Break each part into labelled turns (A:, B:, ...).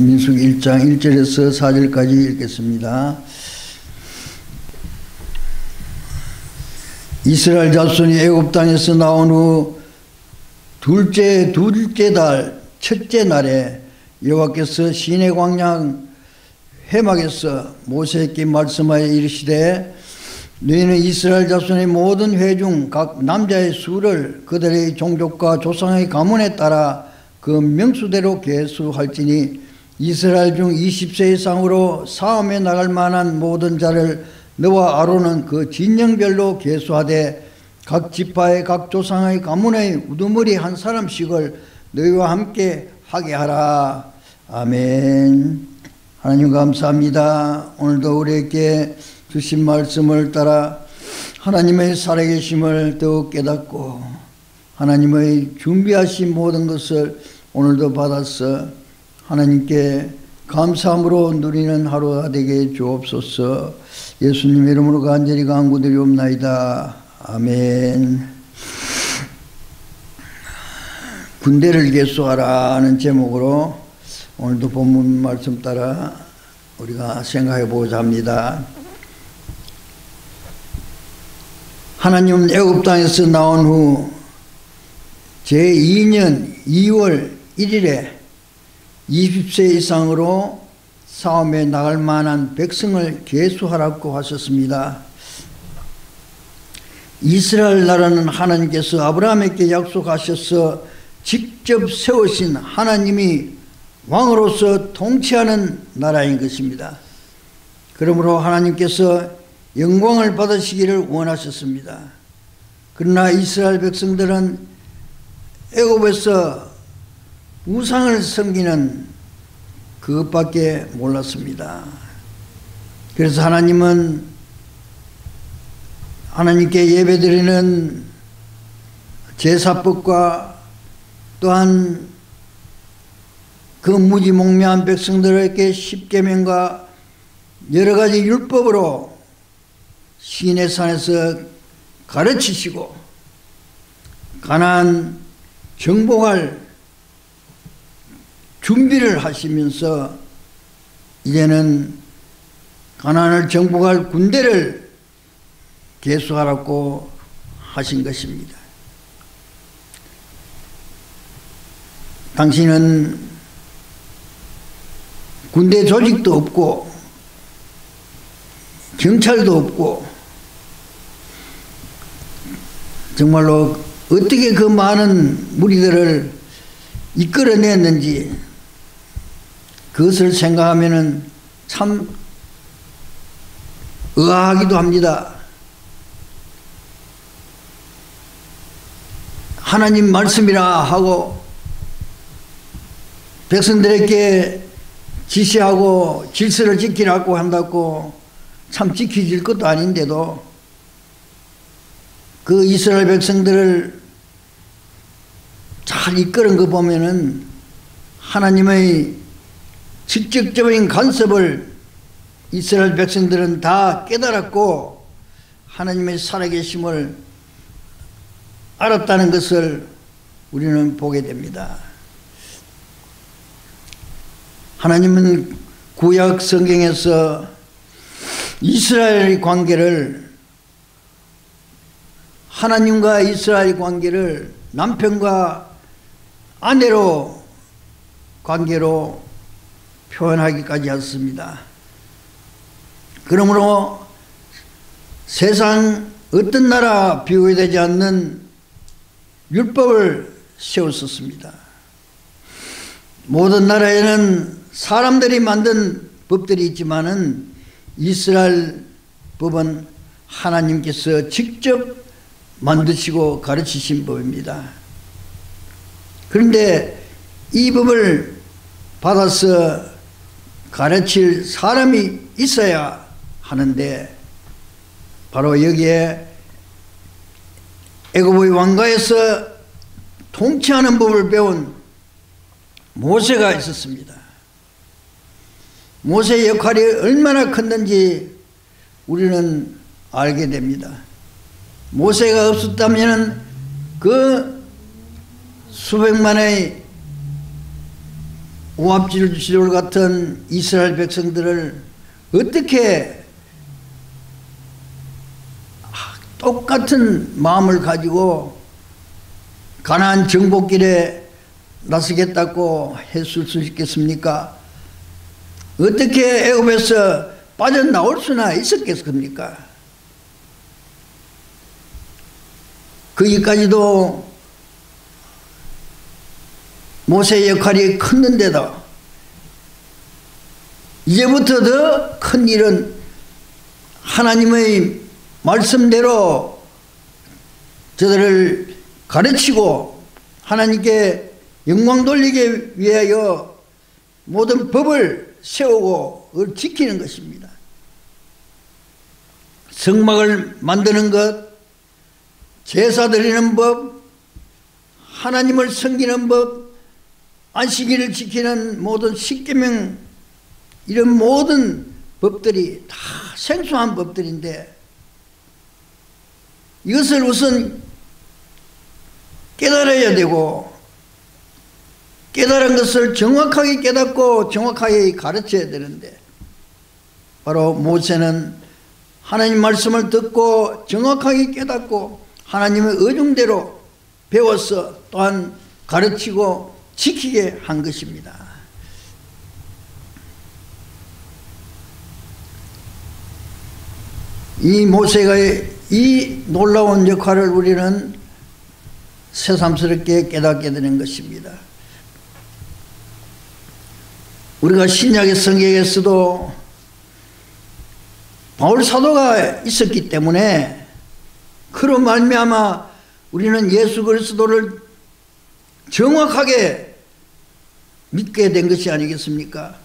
A: 민숙 1장 1절에서 4절까지 읽겠습니다. 이스라엘 자손이 애굽 땅에서 나온 후 둘째 둘째 달 첫째 날에 여호와께서 시내 광양 회막에서 모세에게 말씀하여 이르시되 너희는 이스라엘 자손의 모든 회중 각 남자의 수를 그들의 종족과 조상의 가문에 따라 그 명수대로 계수할지니 이스라엘 중 20세 이상으로 싸움에 나갈 만한 모든 자를 너와 아론은 그 진영별로 계수하되 각 지파의 각 조상의 가문의 우두머리 한 사람씩을 너희와 함께 하게 하라. 아멘. 하나님 감사합니다. 오늘도 우리에게 주신 말씀을 따라 하나님의 살아계심을 더욱 깨닫고 하나님의 준비하신 모든 것을 오늘도 받아서 하나님께 감사함으로 누리는 하루가 되게 주옵소서 예수님 이름으로 간절히 간구드리옵나이다. 아멘. 군대를 개수하라는 제목으로 오늘도 본문 말씀 따라 우리가 생각해 보자 합니다. 하나님은 애굽 땅에서 나온 후 제2년 2월 1일에 20세 이상으로 싸움에 나갈 만한 백성을 계수하라고 하셨습니다. 이스라엘 나라는 하나님께서 아브라함에게 약속하셔서 직접 세우신 하나님이 왕으로서 통치하는 나라인 것입니다. 그러므로 하나님께서 영광을 받으시기를 원하셨습니다. 그러나 이스라엘 백성들은 애굽에서 우상을 섬기는 그것밖에 몰랐습니다. 그래서 하나님은 하나님께 예배드리는 제사법과 또한 그 무지몽매한 백성들에게 십계명과 여러 가지 율법으로 시내 산에서 가르치시고 가난 정복할 준비를 하시면서 이제는 가난을 정복할 군대를 개수하라고 하신 것입니다. 당신은 군대 조직도 없고 경찰도 없고 정말로 어떻게 그 많은 무리들을 이끌어냈는지 그것을 생각하면 참 의아하기도 합니다. 하나님 말씀이라 하고 백성들에게 지시하고 질서를 지키라고 한다고 참 지키질 것도 아닌데도 그 이스라엘 백성들을 잘 이끄는 거 보면은 하나님의 직접적인 간섭을 이스라엘 백성들은 다 깨달았고 하나님의 살아계심을 알았다는 것을 우리는 보게 됩니다. 하나님은 구약 성경에서 이스라엘의 관계를 하나님과 이스라엘 관계를 남편과 아내로 관계로 표현하기까지 했습니다. 그러므로 세상 어떤 나라 비교되지 않는 율법을 세웠었습니다. 모든 나라에는 사람들이 만든 법들이 있지만은 이스라엘 법은 하나님께서 직접 만드시고 가르치신 법입니다. 그런데 이 법을 받아서 가르칠 사람이 있어야 하는데 바로 여기에 애굽의 왕가에서 통치하는 법을 배운 모세가 있었습니다. 모세의 역할이 얼마나 컸는지 우리는 알게 됩니다. 모세가 없었다면 그 수백만의 오합지졸 같은 이스라엘 백성들을 어떻게 똑같은 마음을 가지고 가나안 정복길에 나서겠다고 했을 수 있겠습니까? 어떻게 애굽에서 빠져나올 수나 있었겠습니까? 거기까지도 모세의 역할이 컸는데도 이제부터 더 큰 일은 하나님의 말씀대로 저들을 가르치고 하나님께 영광 돌리기 위하여 모든 법을 세우고 지키는 것입니다. 성막을 만드는 것, 제사 드리는 법, 하나님을 섬기는 법, 안식일을 지키는 모든 십계명 이런 모든 법들이 다 생소한 법들인데 이것을 우선 깨달아야 되고 깨달은 것을 정확하게 깨닫고 정확하게 가르쳐야 되는데 바로 모세는 하나님 말씀을 듣고 정확하게 깨닫고 하나님의 의중대로 배워서 또한 가르치고 지키게 한 것입니다. 이 모세가 이 놀라운 역할을 우리는 새삼스럽게 깨닫게 되는 것입니다. 우리가 신약의 성경에서도 바울 사도가 있었기 때문에 그로 말미암아 우리는 예수 그리스도를 정확하게 믿게 된 것이 아니겠습니까?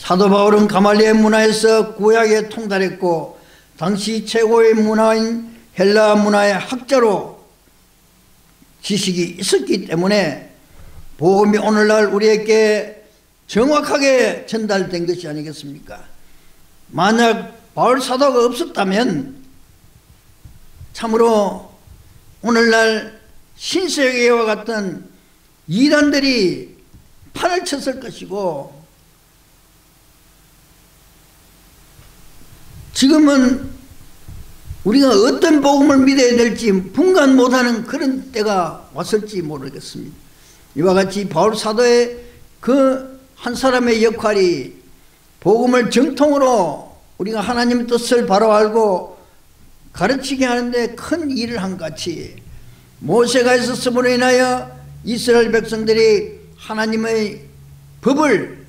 A: 사도 바울은 가말리의 문화에서 구약에 통달했고 당시 최고의 문화인 헬라 문화의 학자로 지식이 있었기 때문에 복음이 오늘날 우리에게 정확하게 전달된 것이 아니겠습니까? 만약 바울 사도가 없었다면 참으로 오늘날 신세계와 같은 이단들이 판을 쳤을 것이고 지금은 우리가 어떤 복음을 믿어야 될지 분간 못하는 그런 때가 왔을지 모르겠습니다. 이와 같이 바울 사도의 그 한 사람의 역할이 복음을 정통으로 우리가 하나님 뜻을 바로 알고 가르치게 하는데 큰 일을 한 같이 모세가 있었음으로 인하여 이스라엘 백성들이 하나님의 법을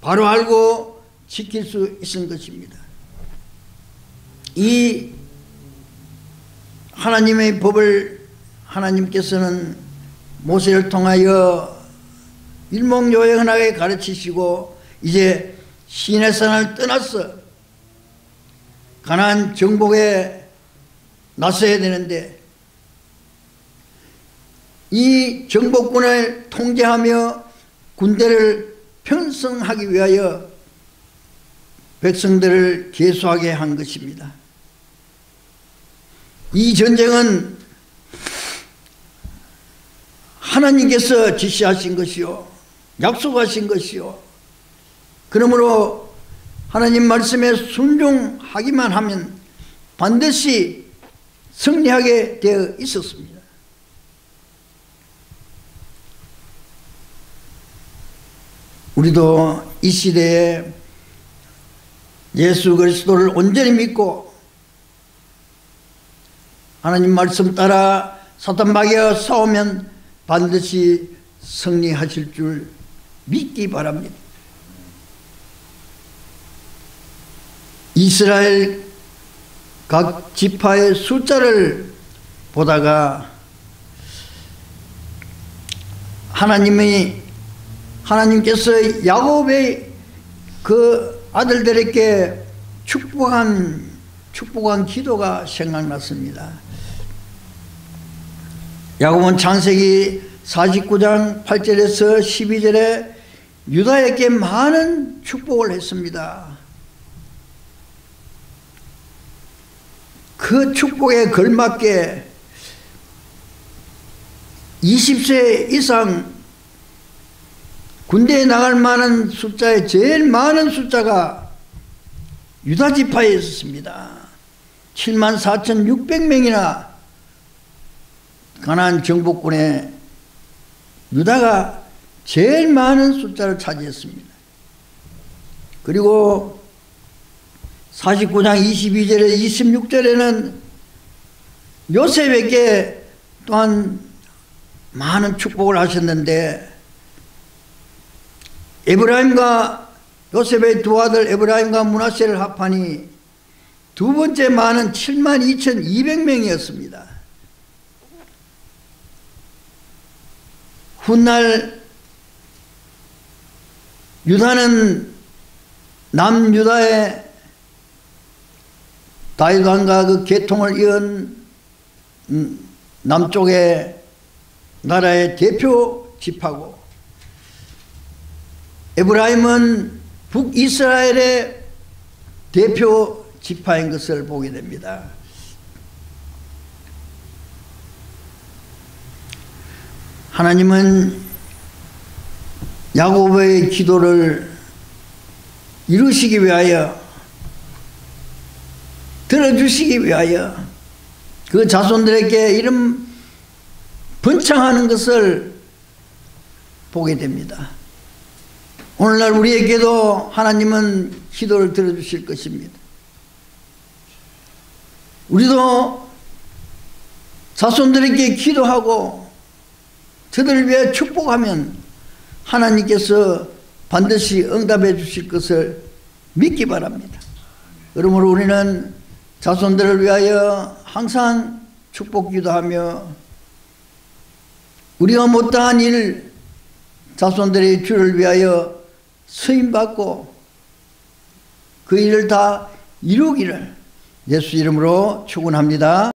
A: 바로 알고 지킬 수 있은 것입니다. 이 하나님의 법을 하나님께서는 모세를 통하여 일목요연하게 가르치시고 이제 시내산을 떠나서 가난 정복에 나서야 되는데 이 정복군을 통제하며 군대를 편성하기 위하여 백성들을 계수하게 한 것입니다. 이 전쟁은 하나님께서 지시하신 것이요 약속하신 것이요 그러므로 하나님 말씀에 순종하기만 하면 반드시 승리하게 되어 있었습니다. 우리도 이 시대에 예수 그리스도를 온전히 믿고 하나님 말씀 따라 사탄 마귀와 싸우면 반드시 승리하실 줄 믿기 바랍니다. 이스라엘 각 지파의 숫자를 보다가 하나님이 하나님께서 야곱의 그 아들들에게 축복한 축복한 기도가 생각났습니다. 야곱은 창세기 49장 8절에서 12절에 유다에게 많은 축복을 했습니다. 그 축복에 걸맞게 20세 이상 군대에 나갈 만한 숫자의 제일 많은 숫자가 유다 지파에 있었습니다. 7만 4,600명이나 가나안 정복군에 유다가 제일 많은 숫자를 차지했습니다. 그리고 49장 22절에 26절에는 요셉에게 또한 많은 축복을 하셨는데 에브라임과 요셉의 두 아들 에브라임과 문하세를 합하니 두 번째 많은 7만 2,200명이었습니다. 훗날 유다는 남유다의 다윗 왕과 그 계통을 이은 음, 남쪽의 나라의 대표 집하고 에브라임은 북이스라엘의 대표 지파인 것을 보게 됩니다. 하나님은 야곱의 기도를 이루시기 위하여 들어주시기 위하여 그 자손들에게 이런 번창하는 것을 보게 됩니다. 오늘날 우리에게도 하나님은 기도를 들어주실 것입니다. 우리도 자손들에게 기도하고 저들을 위해 축복하면 하나님께서 반드시 응답해 주실 것을 믿기 바랍니다. 그러므로 우리는 자손들을 위하여 항상 축복 기도하며 우리가 못다한 일 자손들의 주를 위하여 수임받고 그 일을 다 이루기를 예수 이름으로 축원합니다.